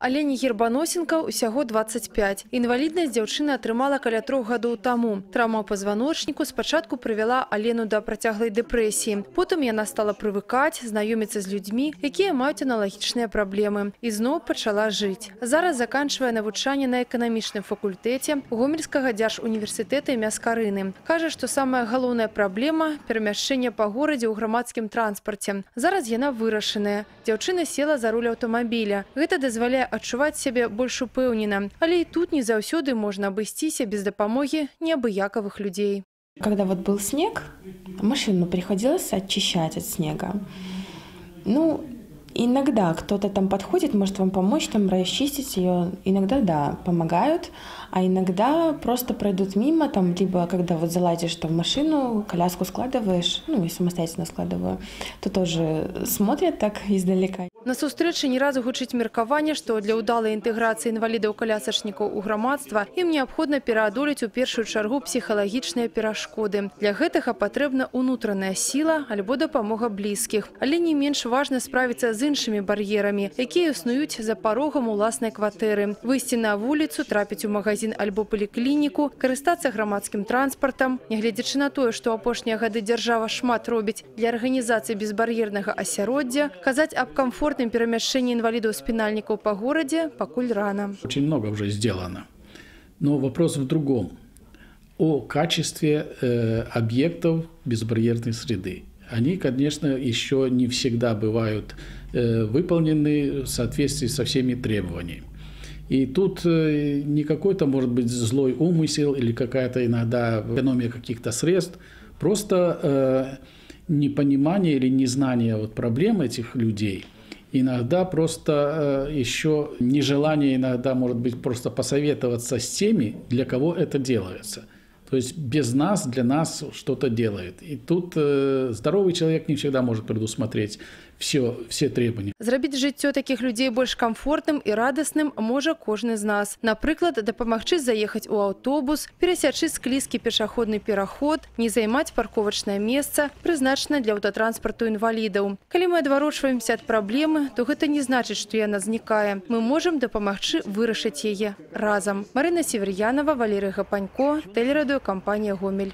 Алені Гербаносенка усяго 25. Інваліднасць дзяўчына атрымала каля трох гадоў таму. Траўма пазваночніку спачатку прывяла Алену да працяглай дэпрэсіі. Потым яна стала прывыкаць, знаёміцца з людзьмі, якія маюць аналагічныя праблемы. І зноў пачала жыць. Зараз заканчвае навучанне на эканамічным факультэце Гомельскага дзяржуніверсітэта імя Скарыны. Кажа, што самая галоўная праблема – перамяшчэнне па горадзе ў грамадскім транспарце. Зараз яна вырашаная. Дзяўчына села за руль аўтамабіля. Гэта дазваляе адчуваць сябе больш упэўнена. Але і тут не заўсёды можна абысціся без дапамогі неабыякавых людзей. Когда вот был снег, машину приходилось очищать от снега. Ну, иногда кто-то там подходит, может вам помочь там расчистить ее. Иногда, да, помогают, а иногда просто пройдут мимо, там, либо когда вот залазишь там в машину, коляску складываешь, ну, я самостоятельно складываю, то тоже смотрят так издалека. На сустрэчы ні разу гучыць меркаванне, што для ўдалай інтэграцыі інвалідаў-калясачнікаў у грамадства ім неабходна пераадолець у першую чаргу псіхалагічныя перашкоды. Для гэтага патрэбна ўнутраная сіла альбо дапамога блізкіх. Але не менш важна справіцца з іншымі бар'ерамі, якія існуюць за парогам уласнай кватэры. Выйсці на вуліцу, трапіць у магазин альбо паліклініку, карыстацца грамадскім транспартам. Нягледзячы на тое, што апошнія гады дзяржава шмат робіць для арганізацыі безбар'ернага асяроддзя, казаць аб комфортным перамяшчэнні інвалідаў-спінальнікаў па горадзе пакуль рана. Очень много уже сделано. Но вопрос в другом. О качестве э, объектов безбарьерной среды. Они, конечно, еще не всегда бывают э, выполнены в соответствии со всеми требованиями. И тут э, не какой-то, может быть, злой умысел или какая-то иногда экономия каких-то средств, просто э, непонимание или незнание вот проблем этих людей – иногда просто э, еще нежелание иногда может быть просто посоветоваться с теми, для кого это делается. То есть без нас, для нас что-то делает. И тут э, здоровый человек не всегда может предусмотреть все, все требования. Зрабіць жыццё такіх людзей больш камфортным і радасным можа кожны з нас. Напрыклад, дапамагчы заехаць у аўтобус, перасячы склізкі пешаходны пераход, не займаць парковачнае месца, прызначанае для аўтатранспарту інвалідаў. Калі мы адварочваемся ад праблемы, то гэта не значыць, што яна знікае. Мы можам дапамагчы вырашыць яе разам. Марына Север'янова, Валерый Гапанько, тэлерадыёкампанія Гомель.